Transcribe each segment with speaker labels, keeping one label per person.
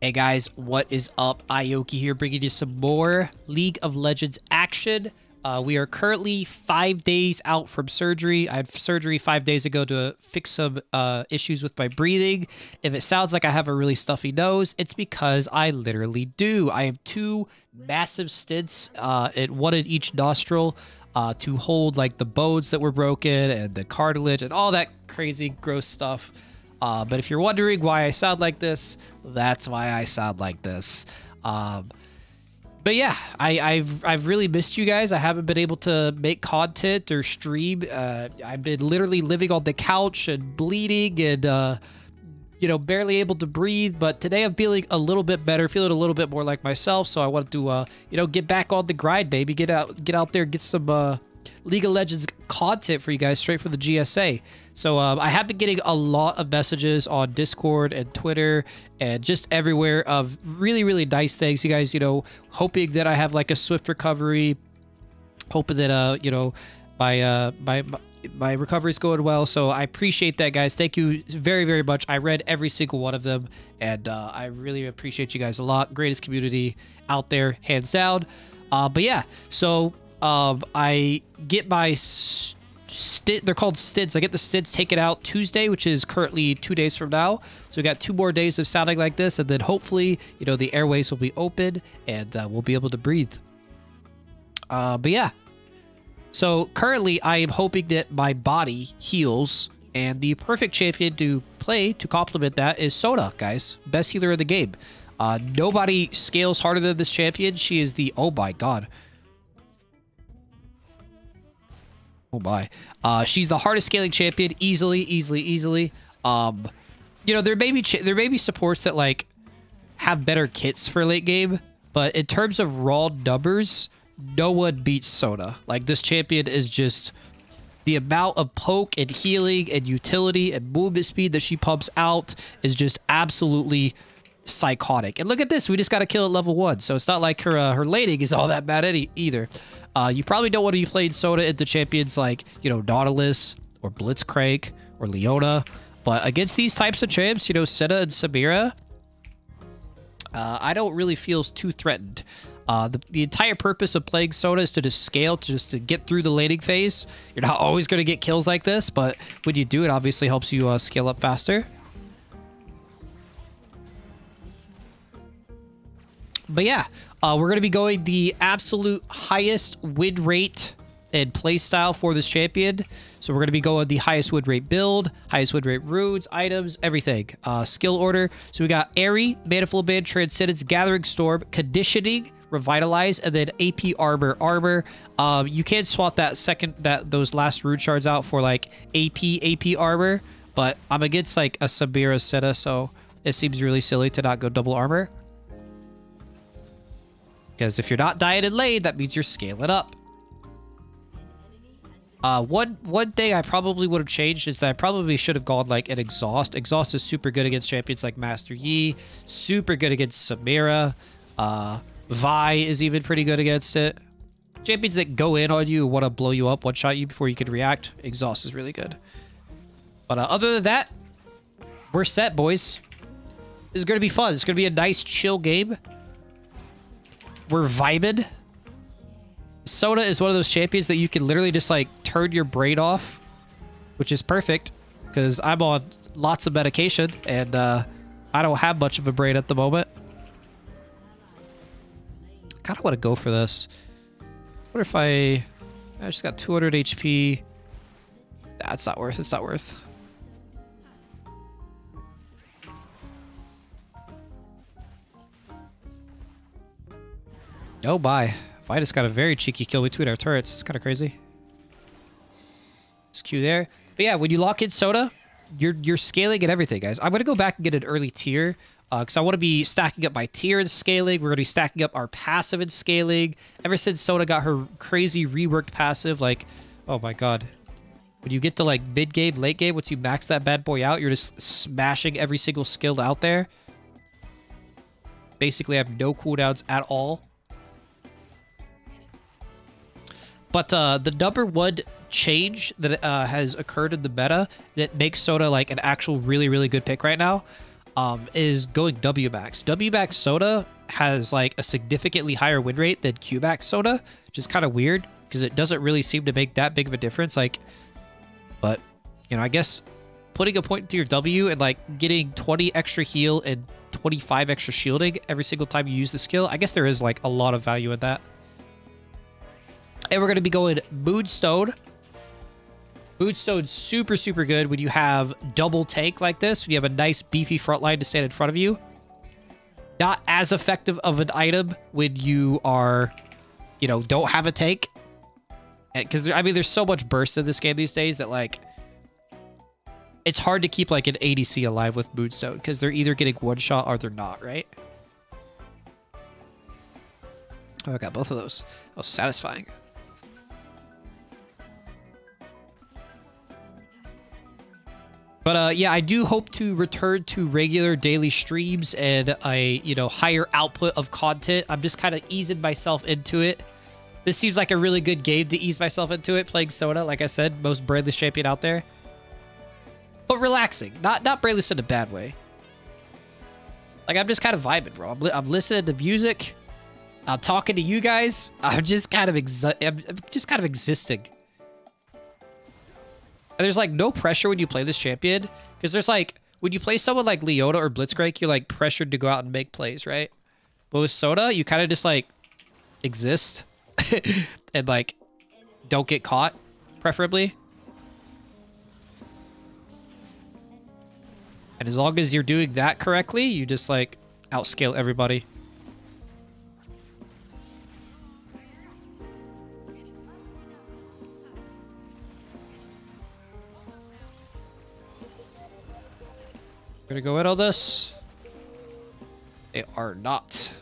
Speaker 1: Hey guys, what is up? Ioki here bringing you some more League of Legends action. Uh, we are currently five days out from surgery. I had surgery five days ago to fix some uh, issues with my breathing. If it sounds like I have a really stuffy nose, it's because I literally do. I have two massive stents uh, at one in each nostril uh, to hold like the bones that were broken and the cartilage and all that crazy gross stuff. Uh, but if you're wondering why I sound like this, that's why I sound like this. Um, but yeah, I, have I've really missed you guys. I haven't been able to make content or stream. Uh, I've been literally living on the couch and bleeding and uh, you know barely able to breathe. But today I'm feeling a little bit better, feeling a little bit more like myself. So I wanted to uh, you know get back on the grind, baby. Get out, get out there, get some uh, League of Legends content for you guys straight from the GSA. So um, I have been getting a lot of messages on Discord and Twitter and just everywhere of really, really nice things. You guys, you know, hoping that I have like a swift recovery, hoping that, uh, you know, my, uh, my, my recovery is going well. So I appreciate that, guys. Thank you very, very much. I read every single one of them, and uh, I really appreciate you guys a lot. Greatest community out there, hands down. Uh, but yeah, so I get my. They're called stints. I get the stints taken out Tuesday, which is currently two days from now. So we got two more days of sounding like this, and then hopefully, you know, the airways will be open and uh, we'll be able to breathe. Uh, but yeah. So currently, I am hoping that my body heals, and the perfect champion to play to complement that is Sona, guys. Best healer in the game. Uh, nobody scales harder than this champion. She is the oh my god. Oh my. Uh, she's the hardest scaling champion, easily, easily, easily. Um, you know, there may be there may be supports that like have better kits for late game, but in terms of raw numbers, no one beats Sona. Like this champion is just the amount of poke and healing and utility and movement speed that she pumps out is just absolutely psychotic. And look at this, we just got to kill at level one, so it's not like her uh, her laning is all that bad any either. Uh, you probably don't want to be playing Sona into champions like, you know, Nautilus or Blitzcrank or Leona. But against these types of champs, you know, Senna and Samira, uh, I don't really feel too threatened. Uh, the, the entire purpose of playing Sona is to just scale, to just to get through the laning phase. You're not always going to get kills like this, but when you do, it obviously helps you uh, scale up faster. But yeah, uh, we're going to be going the absolute highest win rate and playstyle for this champion. So we're going to be going the highest win rate build, highest win rate runes, items, everything. Uh, skill order. So we got Aerie, Manaflow Band, Transcendence, Gathering Storm, Conditioning, Revitalize, and then AP Armor. Armor. Um, you can swap that second, that those last rune shards out for like AP, AP Armor. But I'm against like a Samira Senna, so it seems really silly to not go double armor. Because if you're not dieted in lane, that means you're scaling up. Uh, one one thing I probably would have changed is that I probably should have gone like an exhaust. Exhaust is super good against champions like Master Yi, super good against Samira. Uh, Vi is even pretty good against it. Champions that go in on you want to blow you up, one shot you before you can react. Exhaust is really good. But uh, other than that, we're set, boys. This is going to be fun. It's going to be a nice, chill game we're vibing. Sona is one of those champions that you can literally just like turn your brain off, which is perfect because I'm on lots of medication and uh, I don't have much of a brain at the moment. I kind of want to go for this. What if I... I just got 200 HP. That's not worth. It's not worth. Oh, bye. Vitus got a very cheeky kill between our turrets. It's kind of crazy. Just Q there. But yeah, when you lock in Sona, you're you're scaling and everything, guys. I'm going to go back and get an early Tear because uh, I want to be stacking up my Tear and scaling. We're going to be stacking up our passive and scaling. Ever since Sona got her crazy reworked passive, like, oh my god. When you get to like mid game, late game, once you max that bad boy out, you're just smashing every single skill out there. Basically, I have no cooldowns at all. But uh, the number one change that uh, has occurred in the meta that makes Sona like an actual really, really good pick right now um, is going W max. W max Sona has like a significantly higher win rate than Q max Sona, which is kind of weird because it doesn't really seem to make that big of a difference. Like, but you know, I guess putting a point into your W and like getting 20 extra heal and 25 extra shielding every single time you use the skill, I guess there is like a lot of value in that. And we're going to be going Moonstone. Moonstone's super, super good when you have double tank like this, when you have a nice beefy front line to stand in front of you. Not as effective of an item when you are, you know, don't have a tank. Because, I mean, there's so much burst in this game these days that, like, it's hard to keep, like, an ADC alive with Moonstone because they're either getting one shot or they're not, right? Oh, I got both of those. That was satisfying. But uh, yeah, I do hope to return to regular daily streams and a you know higher output of content. I'm just kind of easing myself into it. This seems like a really good game to ease myself into it. Playing Sona, like I said, most brainless champion out there, but relaxing. Not not brainless in a bad way. Like I'm just kind of vibing, bro. I'm, li I'm listening to music. I'm talking to you guys. I'm just kind of I'm just kind of existing. And there's like no pressure when you play this champion. Because there's like, when you play someone like Leona or Blitzcrank, you're like pressured to go out and make plays, right? But with Sona, you kind of just like exist and like don't get caught, preferably. And as long as you're doing that correctly, you just like outscale everybody. Gonna go in all this. They are not.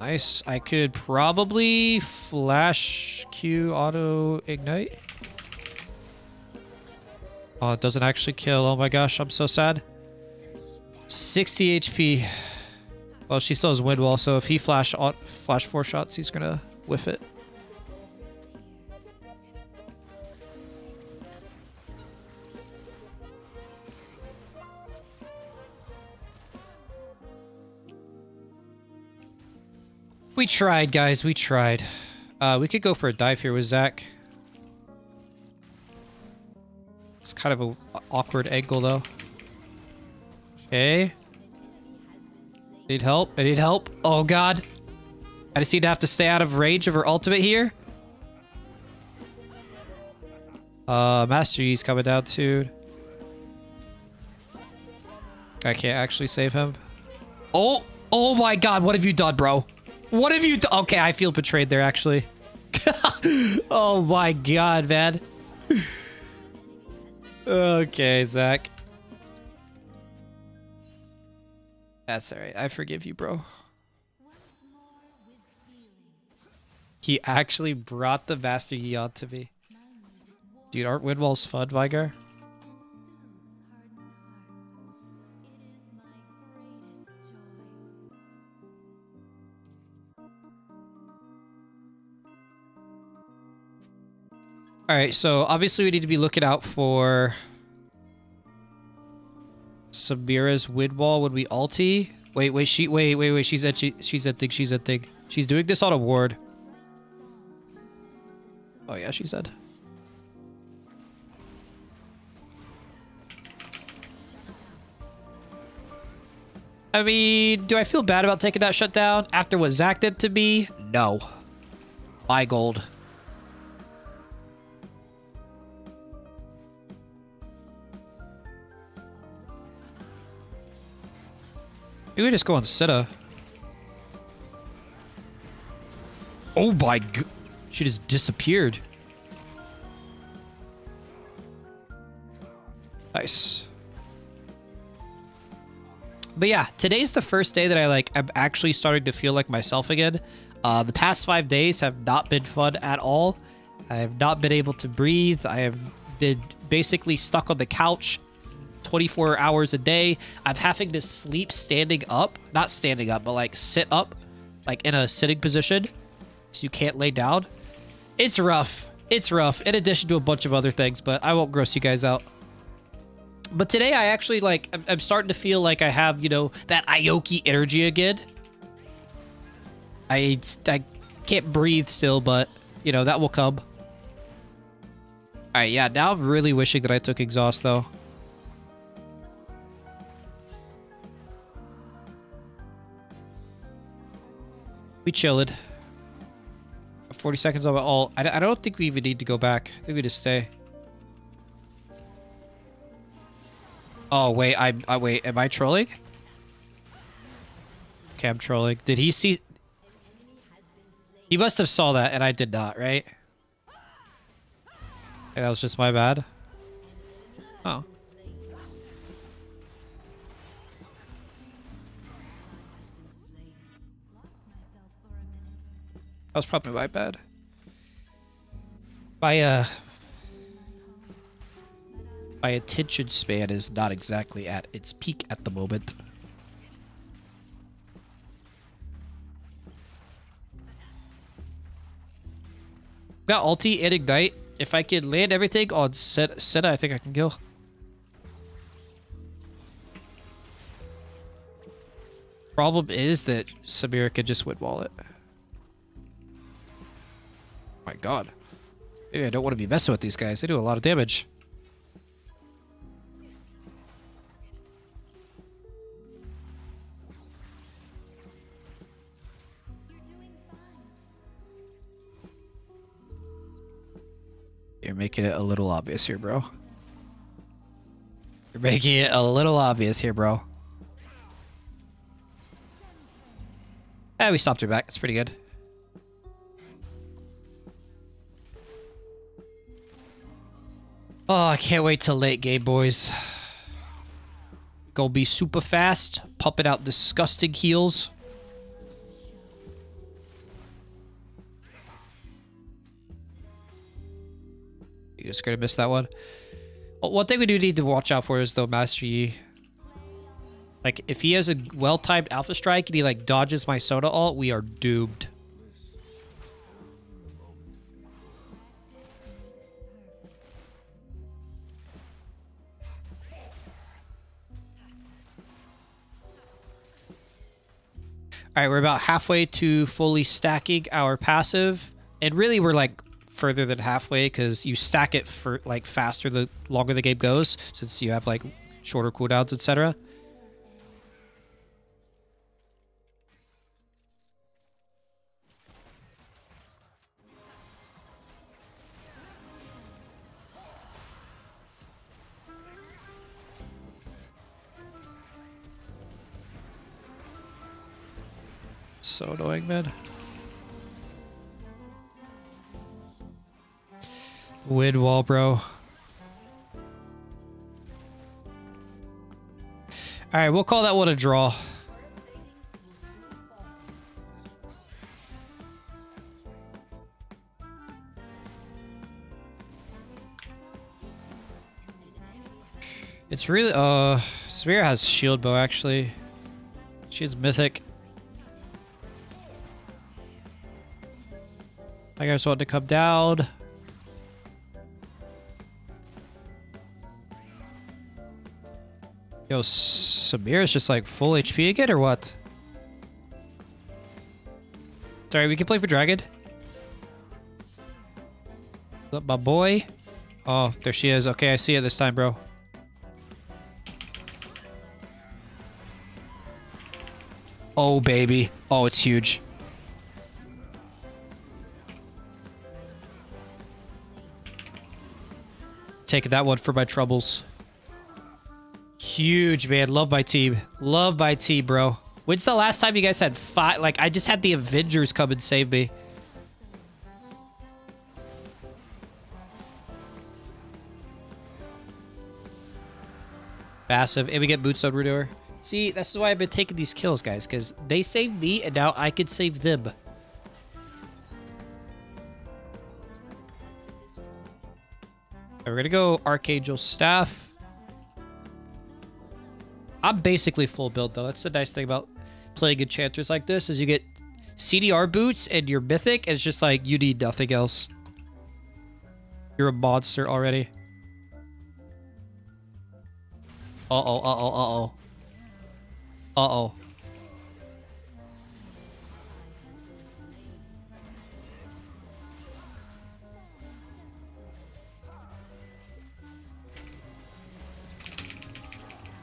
Speaker 1: Nice. I could probably flash Q auto ignite. Oh, it doesn't actually kill. Oh my gosh, I'm so sad. 60 HP. Well, she still has wind wall, so if he flash flash four shots, he's gonna with it. We tried, guys. We tried. Uh, we could go for a dive here with Zac. It's kind of an awkward angle, though. Okay. Need help? I need help. Oh, God. I just seem to have to stay out of range of her ultimate here. Uh, Master Yi's coming down too. I can't actually save him. Oh, oh my god, what have you done, bro? What have you done? Okay, I feel betrayed there, actually. oh my god, man. okay, Zac. That's alright. I forgive you, bro. He actually brought the Master Yi to me. Dude, aren't Windwalls fun, Veigar? Alright, so obviously we need to be looking out for Samira's Windwall when we ulti. Wait, wait, she wait, wait, wait, she's at she, she's at thing, she's at thing. She's doing this on a ward. Oh yeah, she said. I mean, do I feel bad about taking that shutdown after what Zac did to me? No. My gold. Maybe we just go on Sita. Oh my god. She just disappeared. Nice. But yeah, today's the first day that I like I'm actually starting to feel like myself again. Uh, the past five days have not been fun at all. I have not been able to breathe. I have been basically stuck on the couch 24 hours a day. I'm having to sleep standing up. Not standing up, but like sit up, like in a sitting position. So you can't lay down. It's rough. It's rough, in addition to a bunch of other things, but I won't gross you guys out. But today I actually, like, I'm, starting to feel like I have, you know, that Ioki energy again. I, I can't breathe still, but, you know, that will come. Alright, yeah, now I'm really wishing that I took exhaust, though. We chilled. 40 seconds of it all. I, I don't think we even need to go back. I think we just stay. Oh, wait. I, I Wait, am I trolling? Okay, I'm trolling. Did he see... He must have saw that, and I did not, right? Okay, that was just my bad. Oh. Was probably my bad. My, uh... My attention span is not exactly at its peak at the moment. Got ulti and ignite. If I can land everything on Senna, I think I can kill. Problem is that Samira can just win wallet. My god. Maybe I don't want to be messing with these guys. They do a lot of damage. You're making it a little obvious here, bro. You're making it a little obvious here, bro. Eh, we stopped her back. That's pretty good. Oh, I can't wait till late game, boys. Gonna be super fast, pumping out disgusting heals. You just gonna miss that one. Well, one thing we do need to watch out for is though Master Yi. Like, if he has a well-timed Alpha Strike and he like dodges my Sona ult, we are doomed. All right, we're about halfway to fully stacking our passive. And really, we're like further than halfway because you stack it for like faster the longer the game goes since you have like shorter cooldowns, etc. So annoying, man. Wid wall, bro. Alright, we'll call that one a draw. It's really, uh, Spear has shield bow, actually. She's mythic. I guess want to come down. Yo, Samir is just like full HP again or what? Sorry, we can play for Dragon. Up, my boy? Oh, there she is. Okay, I see it this time, bro. Oh, baby. Oh, it's huge. Taking that one for my troubles. Huge, man. Love my team. Love my team, bro. When's the last time you guys had five? Like, I just had the Avengers come and save me. Massive. And we get boots on Rudoer. See, this is why I've been taking these kills, guys, because they saved me, and now I can save them. We're gonna go Archangel Staff. I'm basically full build though. That's the nice thing about playing enchanters like this is you get CDR boots and you're mythic. It's just like you need nothing else. You're a monster already. Uh-oh, uh-oh, uh-oh. Uh-oh. Oh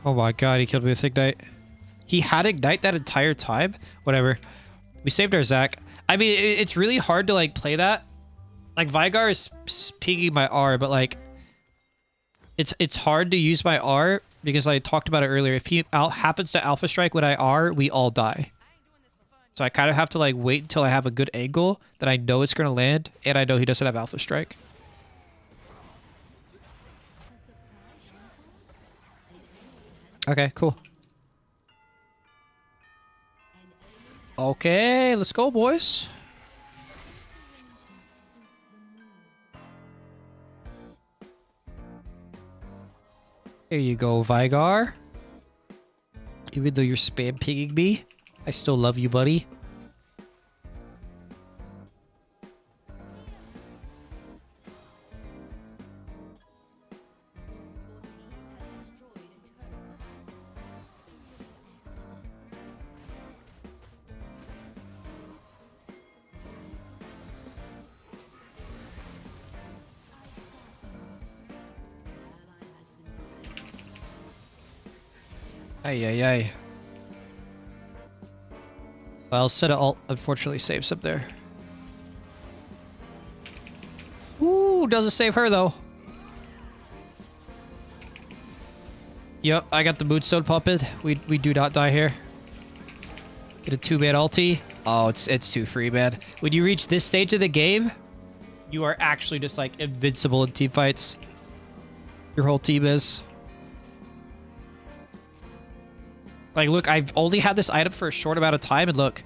Speaker 1: Oh my god, he killed me with Ignite. He had Ignite that entire time? Whatever. We saved our Zac. I mean, it's really hard to, like, play that. Like, Veigar is pinging my R, but, like... It's it's hard to use my R because I talked about it earlier. If he happens to Alpha Strike when I R, we all die. So I kind of have to, like, wait until I have a good angle that I know it's going to land, and I know he doesn't have Alpha Strike. Okay, cool. Okay, let's go, boys. There you go, Veigar. Even though you're spam me, I still love you, buddy. Ay, ay, ay. Well, set of alt unfortunately saves up there. Ooh, doesn't save her though. Yep, I got the Moonstone Puppet. We we do not die here. Get a two-man ulti. Oh, it's it's too free, man. When you reach this stage of the game, you are actually just like invincible in team fights. Your whole team is. Like, look, I've only had this item for a short amount of time, and look.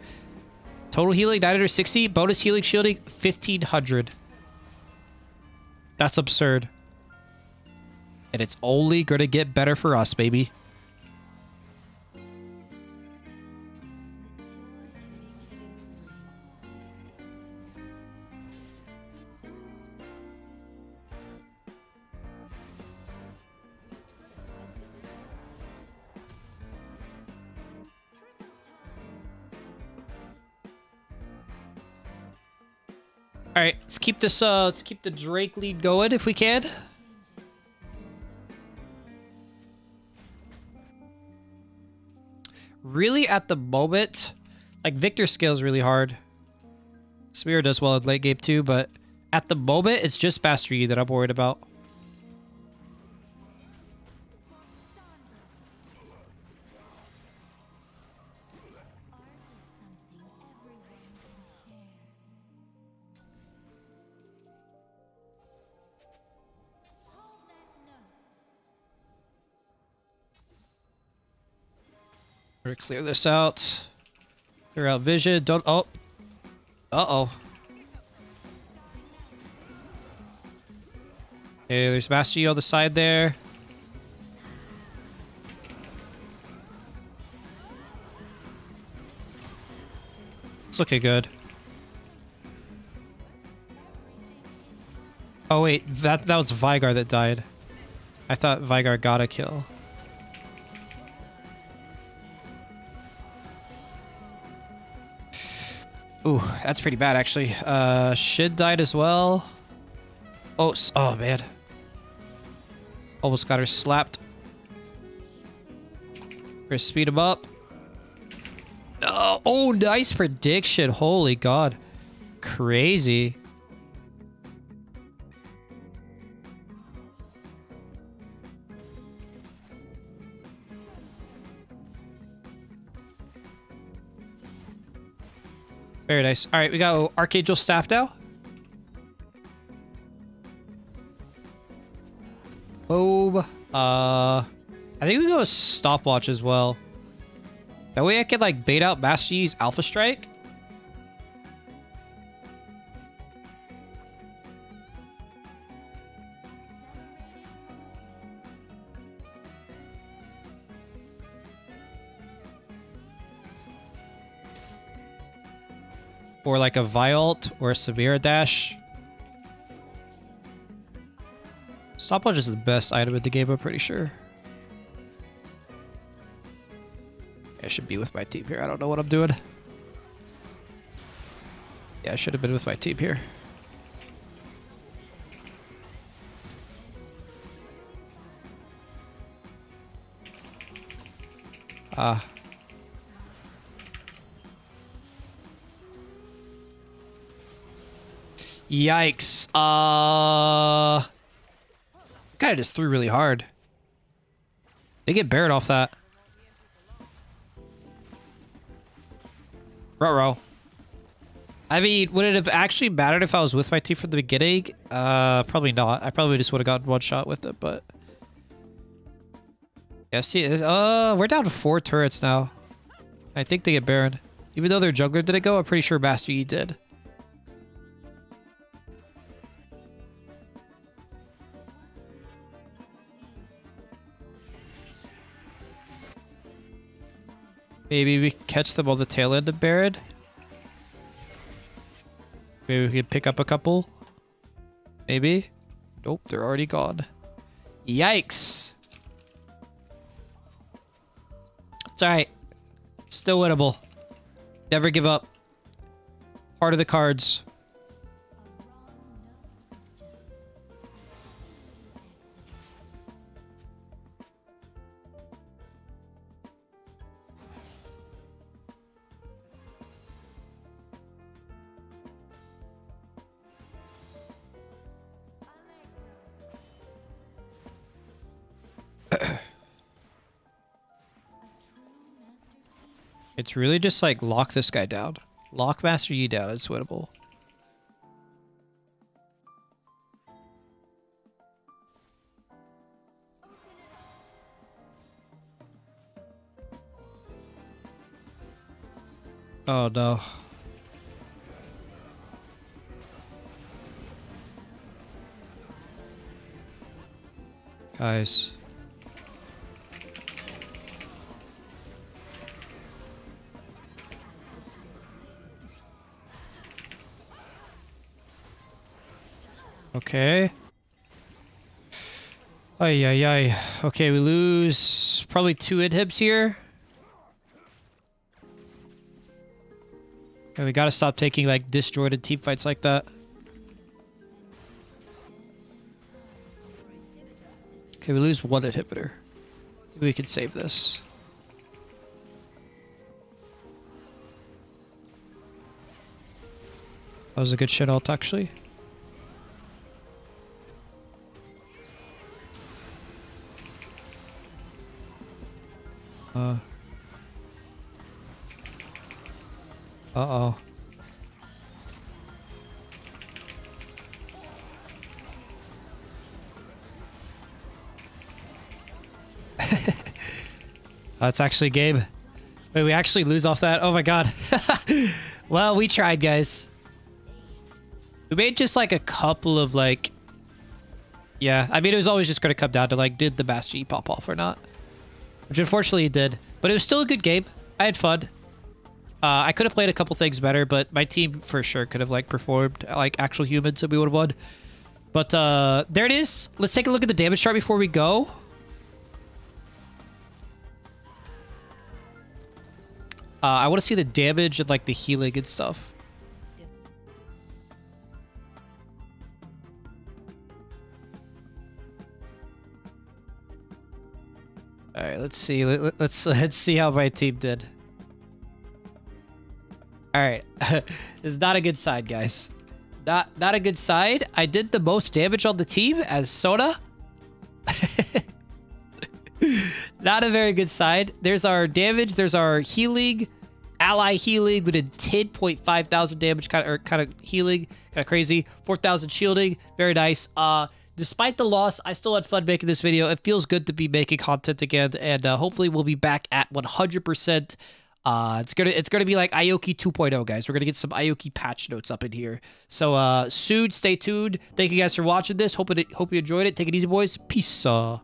Speaker 1: Total healing, 960. Bonus healing shielding, 1500. That's absurd. And it's only going to get better for us, baby. Let's keep this. Uh, let's keep the Drake lead going if we can. Really, at the moment, like Viktor scales really hard. Spear does well at late game too, but at the moment, it's just Master Yi that I'm worried about. Clear this out. Clear out vision. Don't. Oh. Uh oh. Okay, there's Master Yi on the side there. It's looking good. Oh wait, that that was Veigar that died. I thought Veigar got a kill. Ooh, that's pretty bad, actually. Uh, Shid died as well. Oh, oh, man. Almost got her slapped. Gonna speed him up. Oh, oh, nice prediction. Holy God. Crazy. Very nice. All right, we got Archangel Staff now. Boom. Uh, I think we go Stopwatch as well. That way I can like bait out Master Yi's Alpha Strike. Like a Vialt or a Samira Dash. Stopwatch is the best item in the game, I'm pretty sure. I should be with my team here. I don't know what I'm doing. Yeah, I should have been with my team here. Ah. Yikes. Uh... Of just threw really hard. They get Baron off that. Ruh-roh. I mean, would it have actually mattered if I was with my team from the beginning? Uh, probably not. I probably just would have gotten one shot with it, but... Yeah, see, uh, we're down to four turrets now. I think they get Baron. Even though their jungler didn't go, I'm pretty sure Master Yi did. Maybe we catch them on the tail end of Baron. Maybe we can pick up a couple. Maybe. Nope, they're already gone. Yikes. It's alright. Still winnable. Never give up. Part of the cards. It's really just like lock this guy down. Lock Master Yi down, it's winnable. Oh no. Guys. Okay. Ay, ay, ay. Okay, we lose probably two inhibs here. And we gotta stop taking, like, disjointed team fights like that. Okay, we lose one inhibitor. We can save this. That was a good shit alt, actually. Uh. Uh-oh. That's actually Gabe. Wait, we actually lose off that? Oh my god. well, we tried, guys. We made just like a couple of like... Yeah, I mean, it was always just going to come down to like, did the Master Yi pop off or not? Which unfortunately it did. But it was still a good game. I had fun. Uh, I could have played a couple things better, but my team for sure could have like performed like actual humans and we would have won. But uh, there it is. Let's take a look at the damage chart before we go. Uh, I want to see the damage and like the healing and stuff. All right, let's see. Let, let's let's see how my team did. All right, this is not a good side, guys. Not not a good side. I did the most damage on the team as Sona. not a very good side. There's our damage. There's our healing, ally healing. We did 10.5 thousand damage, kind of kind of healing, kind of crazy. 4,000 shielding, very nice. Uh, despite the loss, I still had fun making this video. It feels good to be making content again, and uh, hopefully we'll be back at 100%. Uh, it's gonna it's gonna be like Ioki 2.0, guys. We're gonna get some Ioki patch notes up in here. So uh, soon, stay tuned. Thank you guys for watching this. Hope it hope you enjoyed it. Take it easy, boys. Peace. Uh.